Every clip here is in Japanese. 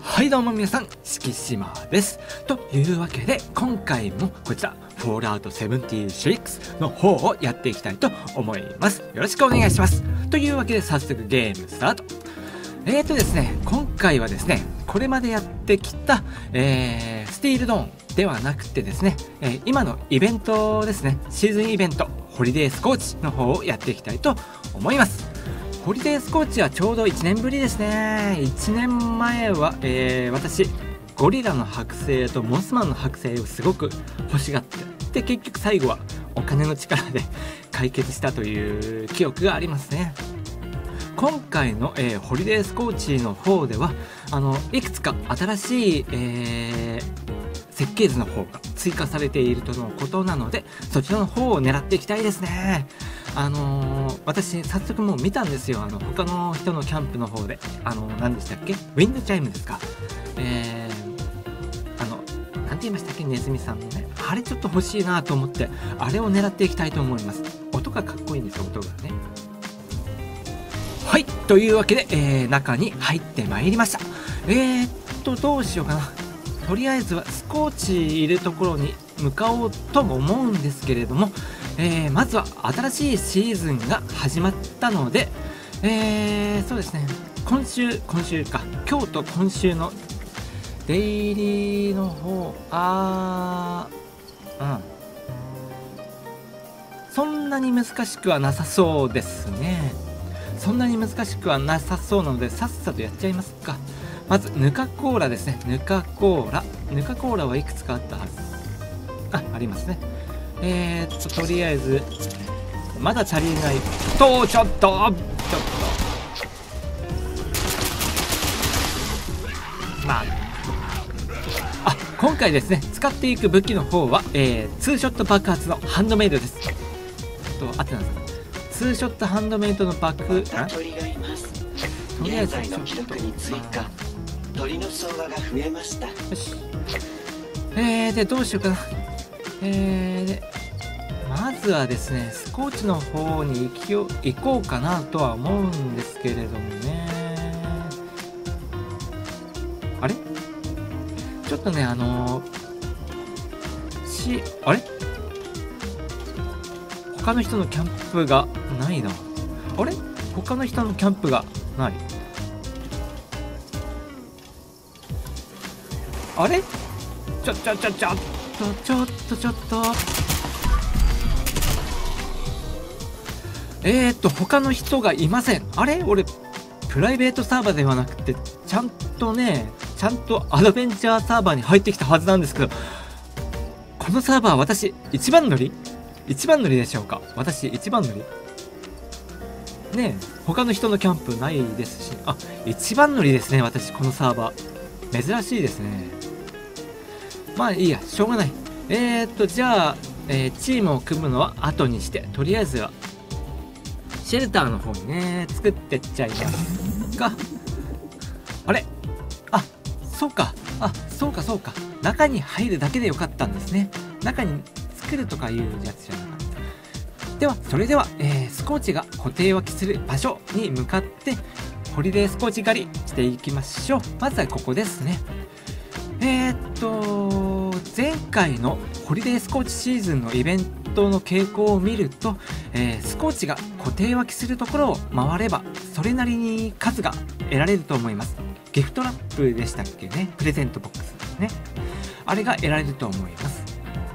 はいどうも皆さん、敷島です。というわけで、今回もこちら、フォールアウト76の方をやっていきたいと思います。よろしくお願いします。というわけで、早速ゲームスタート。えーとですね、今回はですね、これまでやってきた、えー、スティールドーンではなくてですね、えー今のイベントですね、シーズンイベント、ホリデースコーチの方をやっていきたいと思います。ホリデースコーチはちょうど1年ぶりですね。1年前は、えー私、ゴリラの剥製とモスマンの剥製をすごく欲しがって、で、結局最後はお金の力で解決したという記憶がありますね。今回の、えーホリデースコーチの方ではあのいくつか新しい、えー設計図の方が追加されているとのことなのでそちらの方を狙っていきたいですねあのー私早速もう見たんですよ。あの他の人のキャンプの方で。あの何でしたっけ？ウィンドチャイムですか？えーあのなんて言いましたっけ？ネズミさんのね。あれちょっと欲しいなと思ってあれを狙っていきたいと思います。音がかっこいいんですよ音がね。はいというわけで、えー中に入ってまいりました。えー、っとどうしようかな。とりあえずはスコーチいるところに向かおうとも思うんですけれども、えーまずは新しいシーズンが始まったので、えーそうですね。今週今週か。今日と今週のデイリーの方あーうん。そんなに難しくはなさそうですね。そんなに難しくはなさそうなのでさっさとやっちゃいますか。まずヌカコーラですね。ヌカコーラ。ヌカコーラはいくつかあったはず。あありますね。えー、っととりあえずまだ足りない。とちょっとちょっと。まあ。あ今回ですね使っていく武器の方は、えー、ツーショット爆発のハンドメイドです。と合ってますか。ツーショットハンドメイドの爆あ？鳥がいます。とりあえ現ず在の記録に追加。鳥の相場が増えました。よし。えー、でどうしようかな。えー、でまずはですねスコーチの方に行きよ行こうかなとは思うんですけれどもね。あれ？ちょっとねあのしあれ？他の人のキャンプがないな。あれ？他の人のキャンプがない。あれ？ちょちょちょちょっとちょっとちょっと。えーっと他の人がいません。あれ？俺プライベートサーバーではなくてちゃんとねちゃんとアドベンチャーサーバーに入ってきたはずなんですけどこのサーバー私一番乗り？一番乗りでしょうか？私一番乗り？ねえ他の人のキャンプないですし。あ一番乗りですね私このサーバー。珍しいですね。まあいいやしょうがない。えー、っとじゃあ、えーチームを組むのは後にして。とりあえずはシェルターの方にね作ってっちゃいますか。あれ？あそうか。あそうかそうか。中に入るだけでよかったんですね。中に作るとかいうやつじゃなかった。ではそれでは、えースコーチが固定脇する場所に向かってホリデースコーチ狩りしていきましょう。まずはここですね。えー、っと前回のホリデースコーチシーズンのイベントの傾向を見ると、えースコーチが固定脇するところを回ればそれなりに数が得られると思います。ギフトラップでしたっけね？プレゼントボックスですね。あれが得られると思います。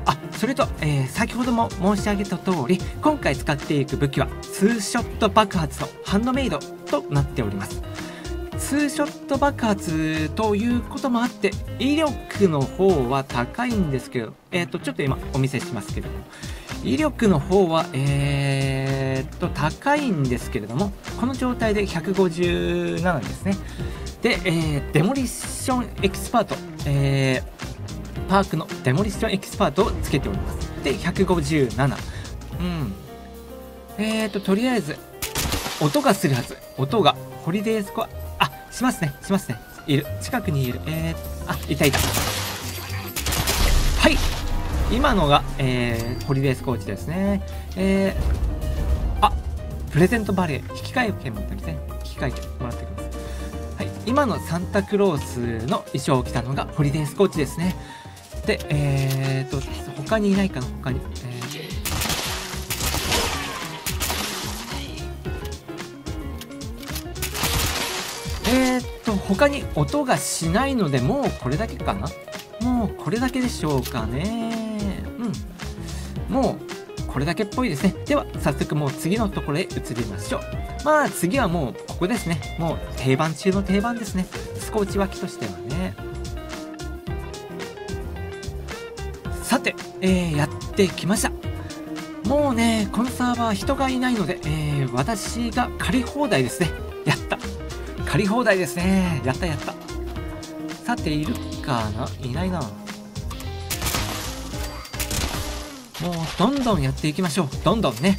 あそれと、えー先ほども申し上げた通り今回使っていく武器はツーショット爆発のハンドメイドとなっております。ツーショット爆発ということもあって威力の方は高いんですけどえっ、とちょっと今お見せしますけども。威力の方はえー、っと高いんですけれどもこの状態で157ですね。で、えーデモリッションエキスパート、えーパークのデモリッションエキスパートをつけております。で157うん。えーととりあえず音がするはず。音がホリデースコア。あしますね。しますね。いる。近くにいる。えー、あいたいた。はい。今のが、えー、ホリデースコーチですね。えー、あプレゼントバレー引き換え券もあったりね。引き換え券もらってきます。はい今のサンタクロースの衣装を着たのがホリデースコーチですね。でえーと他にいないかな他に、えーえー、っと他に音がしないのでもうこれだけかな。もうこれだけでしょうかね。もうこれだけっぽいですね。では早速もう次のところへ移りましょう。まあ次はもうここですね。もう定番中の定番ですね。スコーチ脇としてはね。さて、えー、やってきました。もうねこのサーバー人がいないので、えー、私が借り放題ですね。やった。借り放題ですね。やったやった。さているかな？いないな。もうどんどんやっていきましょう。どんどんね。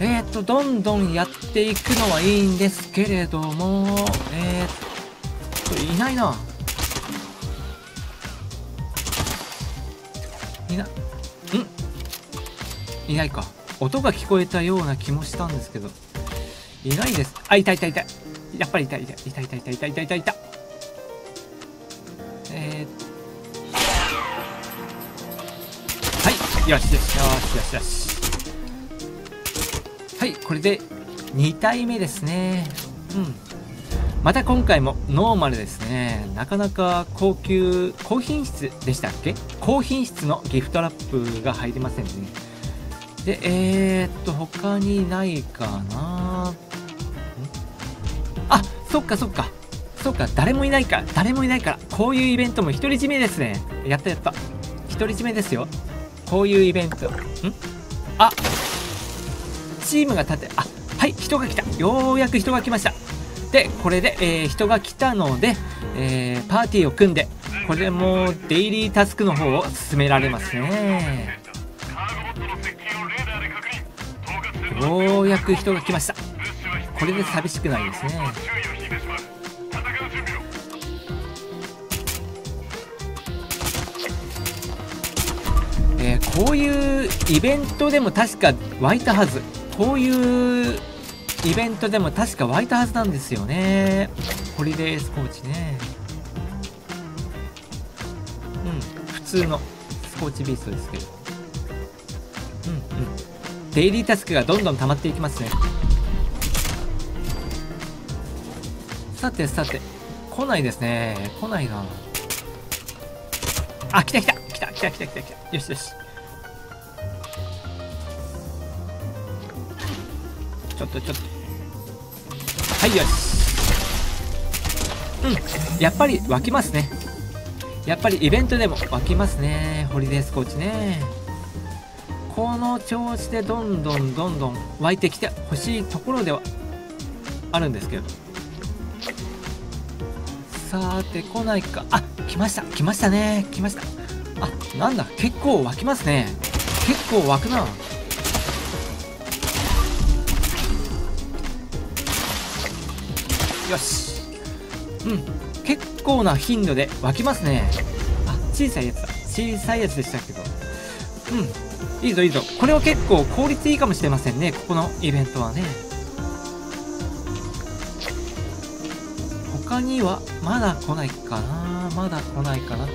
えー、っとどんどんやっていくのはいいんですけれども。えー、っといないな。いなん。いないか。音が聞こえたような気もしたんですけど。いないです。あいたいたいた。やっぱりいたいたいたいたいたいたいたいたいた。よしよしよしよし。よしはいこれで2体目ですね。うん。また今回もノーマルですね。なかなか高級高品質でしたっけ？高品質のギフトラップが入りませんね。でえー、っと他にないかな。あそっかそっか。そっか誰もいないか。ら誰もいないからこういうイベントも独り占めですね。やったやった。独り占めですよ。こういうイベント。ん？あ！チームが立ってあはい人が来た。ようやく人が来ました。でこれで、えー、人が来たので、えー、パーティーを組んでこれもデイリータスクの方を進められますね。ようやく人が来ました。これで寂しくないですね。こういうイベントでも確か湧いたはず。こういうイベントでも確か湧いたはずなんですよね。ホリデースコーチね。うん。普通のスコーチビーストですけど。うんうん。デイリータスクがどんどん溜まっていきますね。さてさて来ないですね。来ないな。あ来た来た。来た来た来た来た来た。よしよし。ょっとちょっとはいよしうんやっぱり湧きますね。やっぱりイベントでも湧きますね。ホリデースコーチね。この調子でどんどんどんどん湧いてきてほしいところではあるんですけど。さーて来ないか。あ来ました。来ましたね。来ました。あなんだ。結構湧きますね。結構湧くな。よし。うん。結構な頻度で湧きますね。あ小さいやつだ。小さいやつでしたけど。うん。いいぞいいぞ。これは結構効率いいかもしれませんね。ここのイベントはね。他にはまだ来ないかな。まだ来ないかな。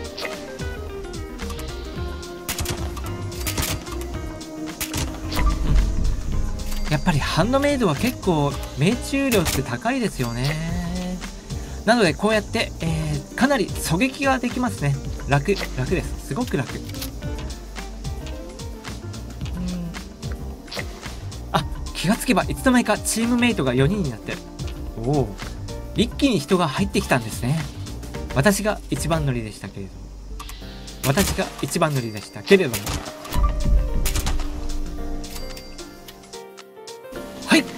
っぱりハンドメイドは結構命中量って高いですよね。なのでこうやって、えー、かなり狙撃ができますね。楽楽です。すごく楽。あ気がつけばいつの間にかチームメイトが4人になってる。おお。一気に人が入ってきたんですね。私が一番乗りでしたけれども。私が一番乗りでしたけれども。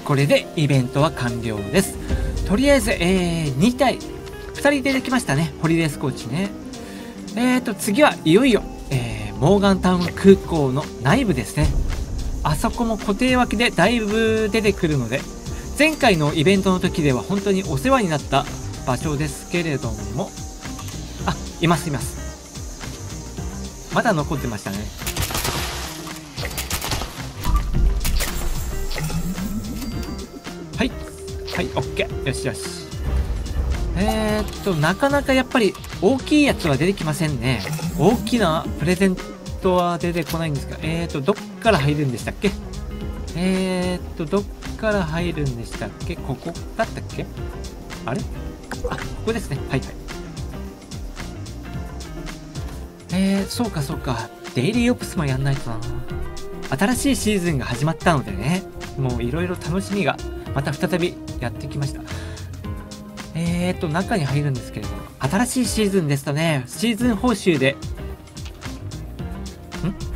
これでイベントは完了です。とりあえず、えー、2体2人出てきましたね。ホリデースコーチね。えーと次はいよいよ、えー、モーガンタウン空港の内部ですね。あそこも固定脇でだいぶ出てくるので前回のイベントの時では本当にお世話になった場所ですけれども。あいますいます。まだ残ってましたね。はいはい OK よしよしえー、っと、なかなかやっぱり大きいやつは出てきませんね。大きなプレゼントは出てこないんですが、えー、っと、どっから入るんでしたっけ？えー、っと、どっから入るんでしたっけ？ここだったっけ？あれ？あ、ここですね。はいはい。えー、そうかそうか。デイリーオプスもやんないとな。新しいシーズンが始まったのでね、もういろいろ楽しみがまた再びやってきました。えーと、中に入るんですけれども、新しいシーズンですとね、シーズン報酬で、ん？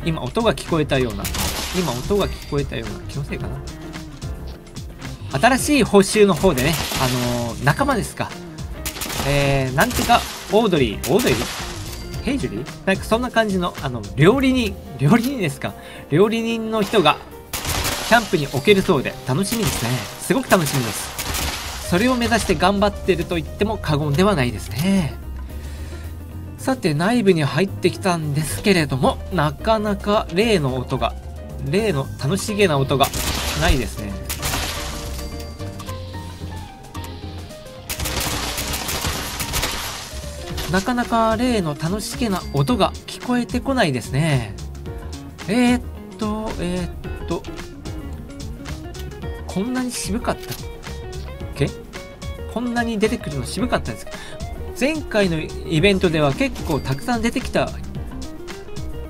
今音が聞こえたような、今音が聞こえたような、気のせいかな。新しい報酬の方でね、あのー、仲間ですか。えー、なんていうか、オードリー、オードリー？ヘイジュリー？なんかそんな感じの、あの、料理人、料理人ですか。料理人の人が、キャンプに置けるそうで、楽しみですね。すごく楽しみです。それを目指して頑張ってると言っても過言ではないですね。さて内部に入ってきたんですけれども、なかなか例の音が、例の楽しげな音がないですね。なかなか例の楽しげな音が聞こえてこないですね。えー、っと、えー、っと、こんなに渋かったけ？こんなに出てくるの渋かったんです前回のイベントでは結構たくさん出てきた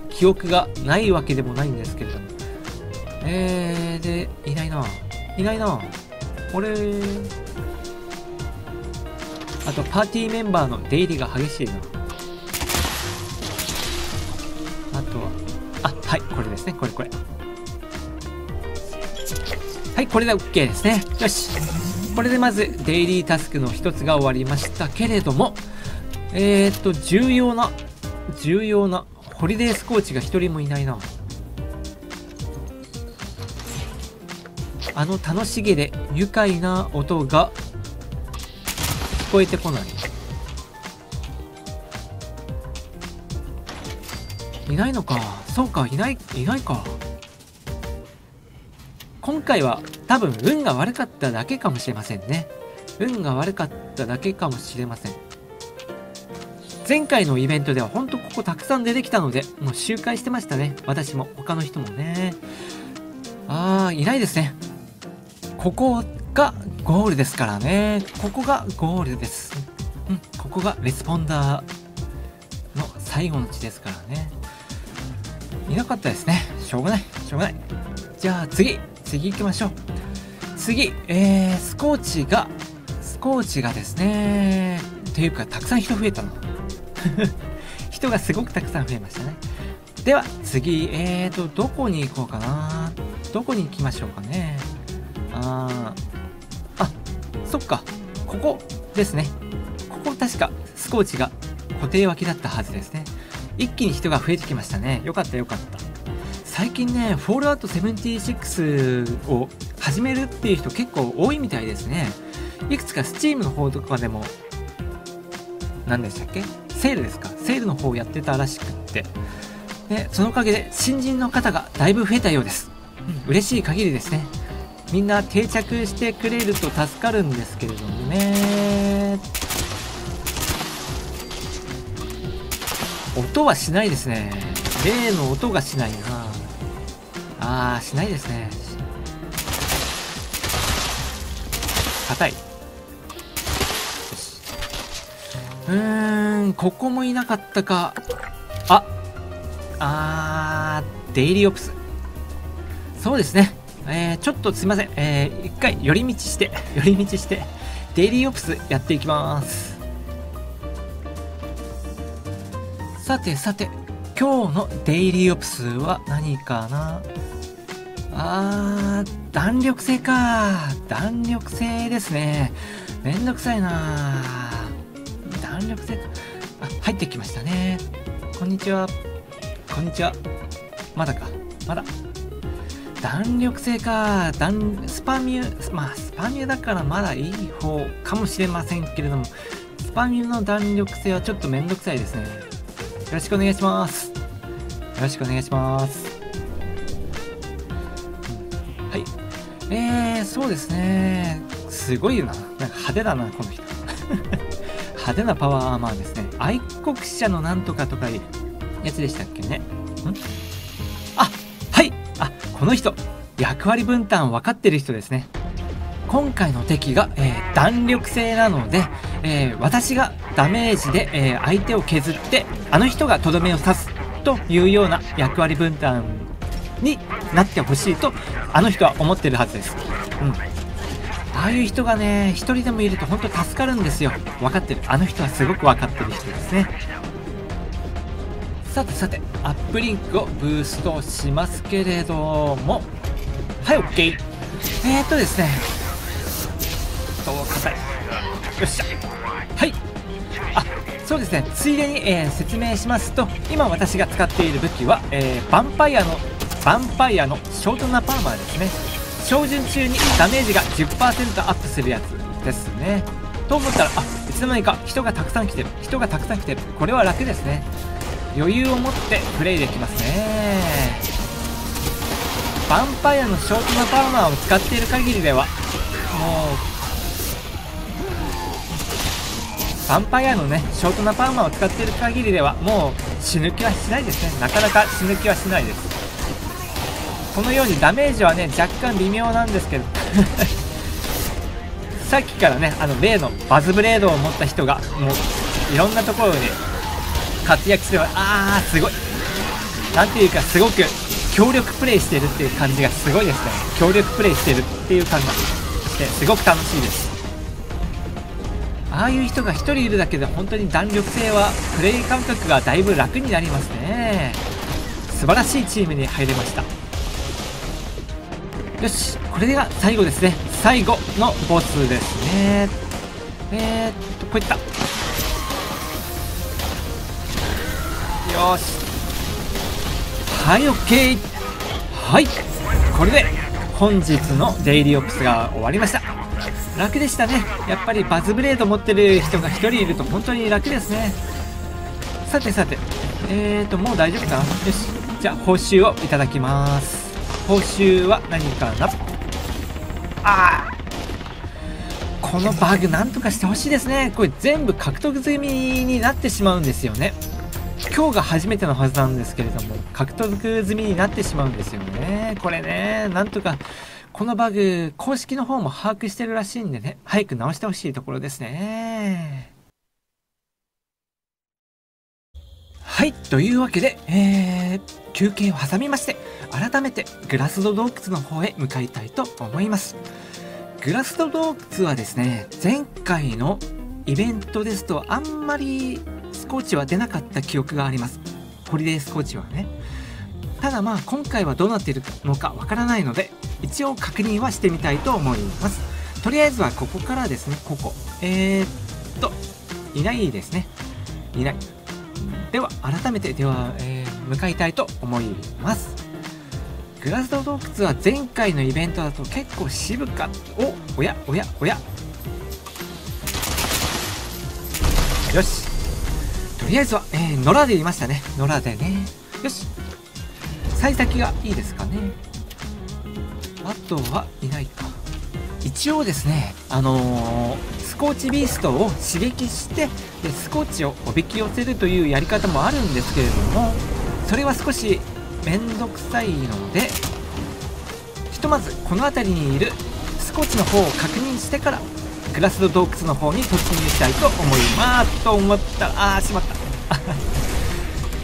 記憶がないわけでもないんですけれども。えー、で、いないな。いないな。俺、あとパーティーメンバーの出入りが激しいな。これで OK ですね。よし。これでまずデイリータスクの一つが終わりましたけれども、えー、っと、重要な、重要な、ホリデースコーチが一人もいないな。あの楽しげで愉快な音が聞こえてこない。いないのか。そうか、いない、いないか。今回は多分運が悪かっただけかもしれませんね。運が悪かっただけかもしれません。前回のイベントではほんとここたくさん出てきたので、もう周回してましたね。私も、他の人もね。あー、いないですね。ここがゴールですからね。ここがゴールです。うん、ここがレスポンダーの最後の地ですからね。いなかったですね。しょうがない。しょうがない。じゃあ次。次行きましょう。次、えー、スコーチが、スコーチがですね、っていうか、たくさん人増えたの。人がすごくたくさん増えましたね。では、次、えーと、どこに行こうかな。どこに行きましょうかね。あー、あ、そっか。ここですね。ここ確か、スコーチが固定脇だったはずですね。一気に人が増えてきましたね。よかったよかった。最近ね、フォールアウト76を始めるっていう人結構多いみたいですね。いくつか Steam の方とかでも、何でしたっけ？セールですか？セールの方をやってたらしくって。で、そのおかげで新人の方がだいぶ増えたようです。うん、嬉しい限りですね。みんな定着してくれると助かるんですけれどもね。音はしないですね。例の音がしないな。ああしないですね硬い。うーんここもいなかったか。ああーデイリーオプス。そうですね。えー、ちょっとすいません。えー、一回寄り道して 寄り道してデイリーオプスやっていきます。さてさて今日のデイリーオプスは何かな？あー、弾力性か。弾力性ですね。めんどくさいな弾力性あ、入ってきましたね。こんにちは。こんにちは。まだか。まだ。弾力性か。弾、スパミュ、まあ、スパミュだからまだいい方かもしれませんけれども、スパミュの弾力性はちょっとめんどくさいですね。よろしくお願いします。よろしくお願いします。えー、そうですね。すごいな。なんか派手だな、この人。派手なパワーアーマーですね愛国者のなんとかとかいうやつでしたっけねん？あはいあこの人役割分担分かってる人ですね今回の敵が、えー、弾力性なので、えー、私がダメージで、えー、相手を削ってあの人がとどめを刺すというような役割分担になってほしいとあの人は思ってるはずです。うんああいう人がね、一人でもいると本当助かるんですよ。分かってる。あの人はすごく分かってる人ですね。さてさて、アップリンクをブーストしますけれども、はい、OK。えー、っとですね、そう、硬い。よっしゃ。はい。あ、そうですね、ついでに、えー、説明しますと、今私が使っている武器は、えー、ヴァンパイアの、ヴァンパイアのショートなパーマーですね。照準中にダメージが10%アップするやつですね。と思ったらあいつの間にか人がたくさん来てる。人がたくさん来てる。これは楽ですね。余裕を持ってプレイできますね。ヴァンパイアのショートなパーマーを使っている限りではもうヴァンパイアのねショートなパーマーを使っている限りではもう死ぬ気はしないですね。なかなか死ぬ気はしないです。このようにダメージはね若干微妙なんですけど。さっきからねあの例のバズブレードを持った人がもういろんなところで活躍すればあーすごい。なんていうかすごく協力プレイしてるっていう感じがすごいですね。協力プレイしてるっていう感じがしてすごく楽しいです。ああいう人が1人いるだけで本当に弾力性はプレイ感覚がだいぶ楽になりますね。素晴らしいチームに入れました。よしこれが最後ですね。最後のボスですね。えー、っとこういった。よし。はい OK はい。これで本日のデイリーオプスが終わりました。楽でしたね。やっぱりバズブレード持ってる人が1人いると本当に楽ですね。さてさて。えーともう大丈夫かな？よし。じゃあ報酬をいただきます。報酬は何かなあこのバグなんとかしてほしいですね。これ全部獲得済みになってしまうんですよね。今日が初めてのはずなんですけれども獲得済みになってしまうんですよね。これねなんとかこのバグ公式の方も把握してるらしいんでね早く直してほしいところですね。はい、というわけで、えー、休憩を挟みまして、改めてグラスド洞窟の方へ向かいたいと思います。グラスド洞窟はですね、前回のイベントですとあんまりスコーチは出なかった記憶があります。ホリデースコーチはね。ただまあ今回はどうなっているのかわからないので、一応確認はしてみたいと思います。とりあえずはここからですね、ここ。えー、っと、いないですね。いない。では改めてでは、えー、向かいたいと思います。グラスド洞窟は前回のイベントだと結構渋かった。おおやおやおや。よし。とりあえずは、えー、野良でいましたね。野良でね。よし。幸先がいいですかね。あとはいないか。一応ですねあのーコーチビーストを刺激してでスコーチをおびき寄せるというやり方もあるんですけれどもそれは少し面倒くさいのでひとまずこの辺りにいるスコーチの方を確認してからグラスド洞窟の方に突入したいと思いますと思った。らあー しまった。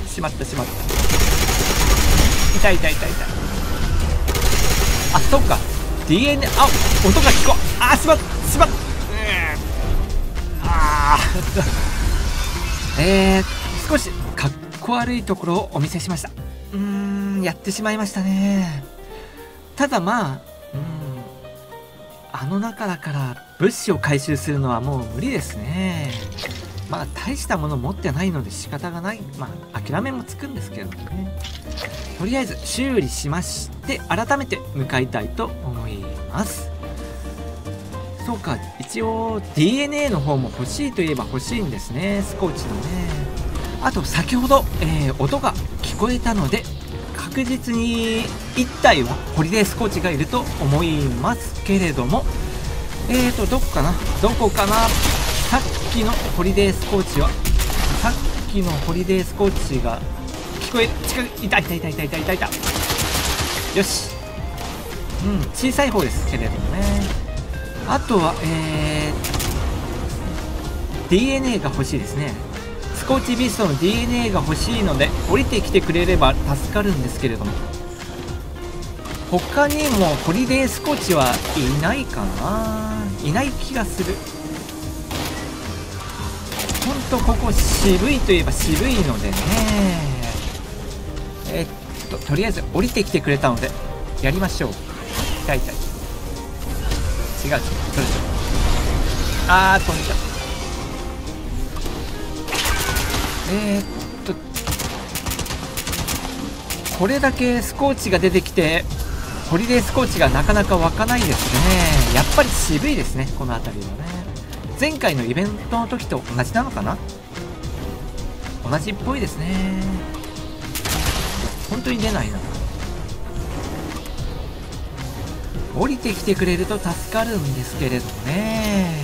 しまったしまった。痛い痛い痛い痛い。あそうか。DNA あ音が聞こう。あーしまったしまった。えー、少しかっこ悪いところをお見せしました。うーんやってしまいましたね。ただまあうんあの中だから物資を回収するのはもう無理ですね。まあ大したもの持ってないので仕方がない。まあ諦めもつくんですけどもね。とりあえず修理しまして改めて向かいたいと思います。そうか一応 DNA の方も欲しいといえば欲しいんですね。スコーチのね。あと先ほど、えー、音が聞こえたので確実に1体はホリデースコーチがいると思いますけれどもえーとどこかな？どこかな？さっきのホリデースコーチはさっきのホリデースコーチが聞こえ近くいたいたいたいたいたいたい。たよし。うん小さい方ですけれどもね。あとはえー、DNA が欲しいですね。スコーチビストの DNA が欲しいので降りてきてくれれば助かるんですけれども他にもホリデースコーチはいないかな？いない気がする。ほんとここ渋いといえば渋いのでね。えっととりあえず降りてきてくれたのでやりましょう。痛い痛い。違う違う。それでしょあ飛んだえー、っとこれだけスコーチが出てきてホリデースコーチがなかなか湧かないですね。やっぱり渋いですねこの辺りはね。前回のイベントの時と同じなのかな？同じっぽいですね。本当に出ないな。降りてきてくれると助かるんですけれどもね。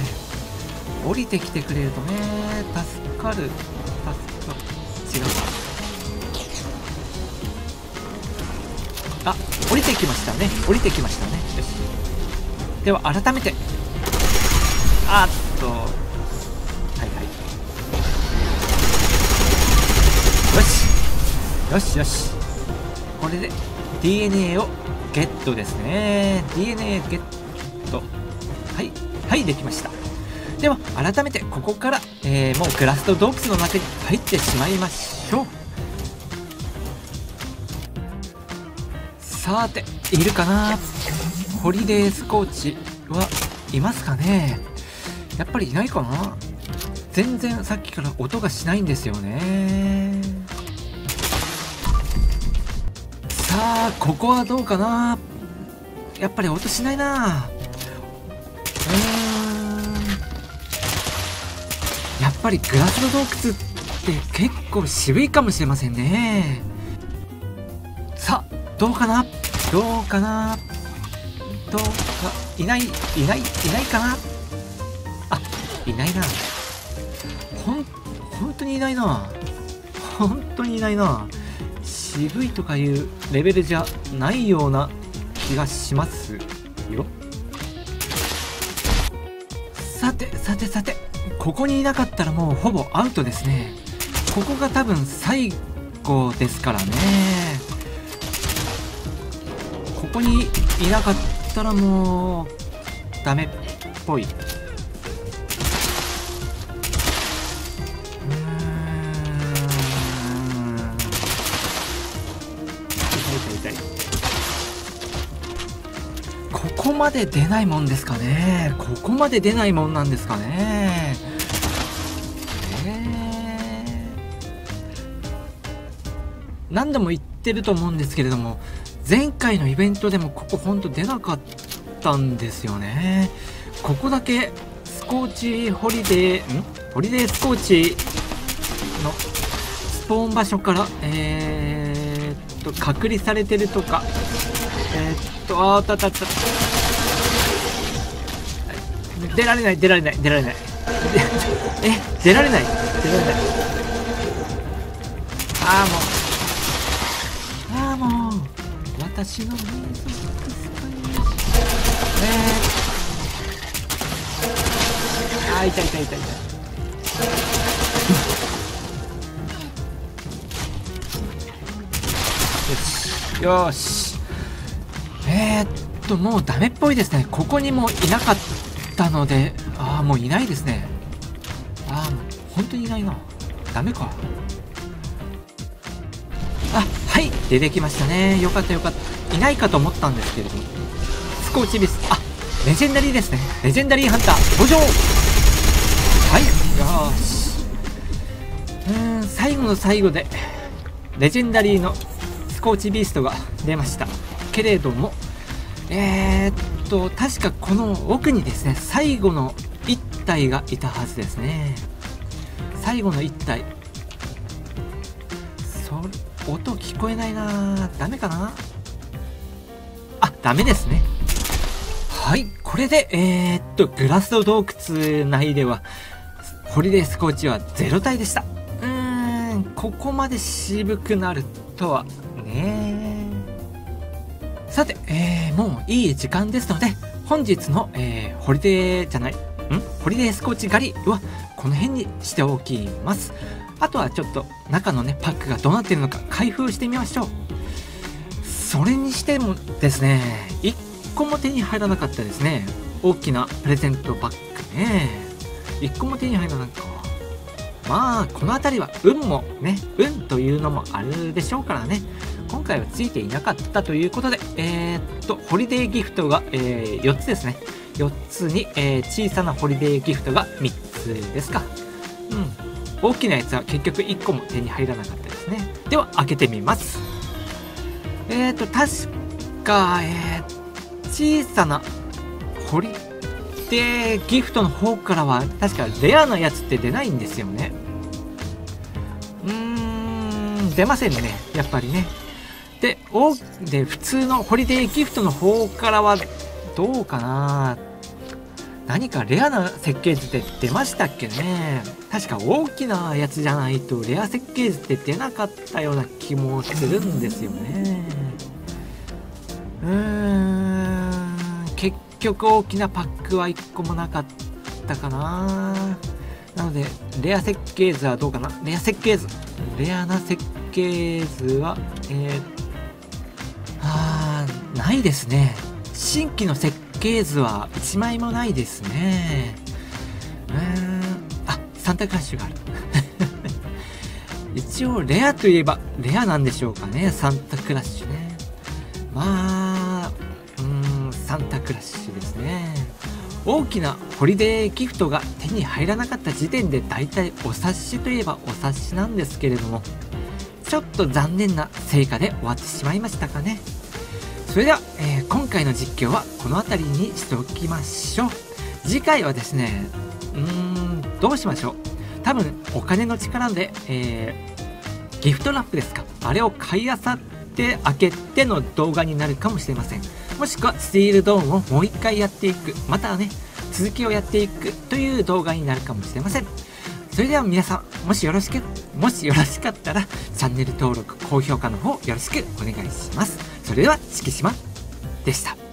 降りてきてくれるとね助かる。あ降りてきましたね。降りてきましたね。よしでは改めて。あっと。はいはい。よし。よしよし。これで DNA をゲットですね。DNA ゲット。はい。はいできました。では改めてここから、えー、もうグラスト洞窟の中に入ってしまいましょう。さているかな？ホリデースコーチはいますかね？やっぱりいないかな？全然さっきから音がしないんですよね。さあここはどうかな？やっぱり音しないな。うん。やっぱりグラスの洞窟って結構渋いかもしれませんね。どうかな？どうかな？どうか？いない？いない？いないかな？あいないな。ほん本当にいないな。本当にいないな。渋いとかいうレベルじゃないような気がしますよ。さてさてさて。ここにいなかったらもうほぼアウトですね。ここが多分最後ですからね。ここにいなかったらもうダメっぽい。うん。痛い痛い痛い。ここまで出ないもんですかね。ここまで出ないもんなんですかね。えー、何度も言ってると思うんですけれども前回のイベントでもここほんと出なかったんですよね。ここだけスコーチホリデーん？ホリデースコーチのスポーン場所からえー、っと隔離されてるとか。えー、っとあーたたた。出られない出られない出られない。え出られない 出られない。ああもう。私のメイソックスえー、あー痛い痛い痛い痛いよし。よしえー、っともうダメっぽいですね。ここにもいなかったので。ああもういないですね。ああもう本当にいないな。ダメか。あはい。出てきましたね。よかったよかった。いないかと思ったんですけれどもスコーチビスあレジェンダリーですね。レジェンダリーハンター登場はい。よし。うーん最後の最後でレジェンダリーのスコーチビーストが出ました。けれどもえー、っと確かこの奥にですね最後の1体がいたはずですね。最後の1体。そ音聞こえないなダメかな？ダメですね。はいこれでえー、っとグラスト洞窟内ではホリデースコーチは0体でした。うーんここまで渋くなるとはね。さて、えー、もういい時間ですので本日の、えー、ホリデーじゃないん？ホリデースコーチ狩りはこの辺にしておきます。あとはちょっと中のねパックがどうなってるのか開封してみましょう。それにしてもですね1個も手に入らなかったですね。大きなプレゼントバッグね。1個も手に入らなかった。まあこの辺りは運もね運というのもあるでしょうからね。今回はついていなかったということでえー、っとホリデーギフトが、えー、4つですね。4つに、えー、小さなホリデーギフトが3つですか。うん。大きなやつは結局1個も手に入らなかったですね。では開けてみます。えーと確かえー、小さな堀でギフトの方からは確かレアなやつって出ないんですよね。うーん出ませんねやっぱりね。でおで普通のホリデーギフトの方からはどうかな。何かレアな設計図って出ましたっけね。確か大きなやつじゃないとレア設計図って出なかったような気もするんですよね。うーん。結局大きなパックは1個もなかったかな。なのでレア設計図はどうかな。レア設計図。レアな設計図はえー、あーないですね。新規の設計図は1枚もないですね。うーん。あサンタクラッシュがある。一応レアといえばレアなんでしょうかね。サンタクラッシュね。まあサンタクラッシュですね。大きなホリデーギフトが手に入らなかった時点で大体お察しといえばお察しなんですけれどもちょっと残念な成果で終わってしまいましたかね。それでは、えー、今回の実況はこの辺りにしておきましょう。次回はですねうーんどうしましょう。多分お金の力で、えー、ギフトラップですか。あれを買いあさって開けての動画になるかもしれません。もしくはスティールドーンをもう一回やっていく。またはね続きをやっていくという動画になるかもしれません。それでは皆さんもしよろしくもしよろしかったらチャンネル登録高評価の方よろしくお願いします。それでは敷島でした。